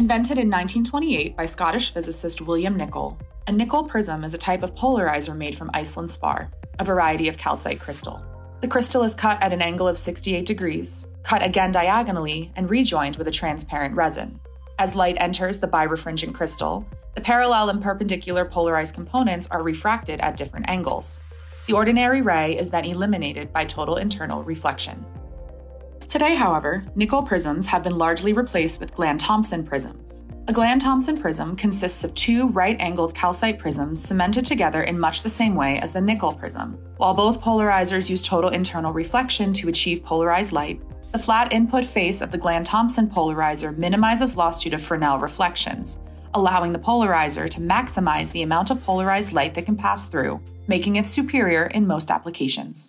Invented in 1928 by Scottish physicist William Nicol, a Nicol prism is a type of polarizer made from Iceland spar, a variety of calcite crystal. The crystal is cut at an angle of 68 degrees, cut again diagonally, and rejoined with a transparent resin. As light enters the birefringent crystal, the parallel and perpendicular polarized components are refracted at different angles. The ordinary ray is then eliminated by total internal reflection. Today, however, Nicol prisms have been largely replaced with Glan-Thompson prisms. A Glan-Thompson prism consists of two right-angled calcite prisms cemented together in much the same way as the Nicol prism. While both polarizers use total internal reflection to achieve polarized light, the flat input face of the Glan-Thompson polarizer minimizes loss due to Fresnel reflections, allowing the polarizer to maximize the amount of polarized light that can pass through, making it superior in most applications.